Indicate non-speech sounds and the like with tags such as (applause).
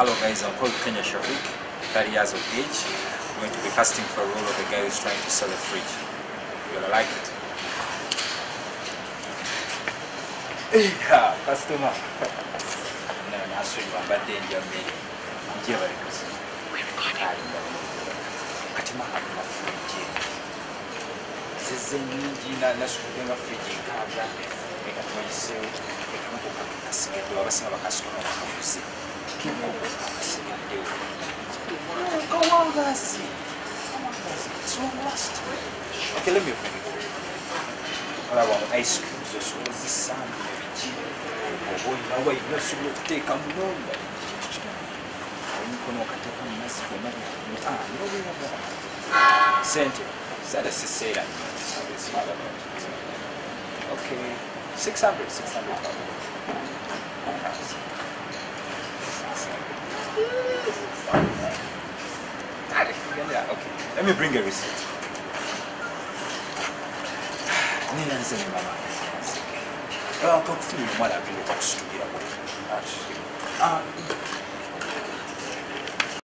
Hello guys, I'm called Bukenya Shafiq, 30 years of age. I'm going to be casting for a role of a guy who's trying to sell a fridge. You'll like it. Yeah, (laughs) customer. (laughs) no, not sure you but then you're me. Njye bari ndabona. Kati mahali na fridge. Zize nyingi na nasubiye nga fridge nkabya. Reka tubayiseho. Reka nuko kasigadde babasinga Kawangasi. Kawangasi. It's long lasting. Okay, let me bring it olaba mu ice cream zosobola zisambu ebiki oba olina waina osobola okuteeka munonda omukono okateeka mu mazzi gonna nobuyagala sente sente siseera okay 600 600 Okay, let me bring a receipt. nina nze ne mama. Kakufunira omwana agenda okukusitulirako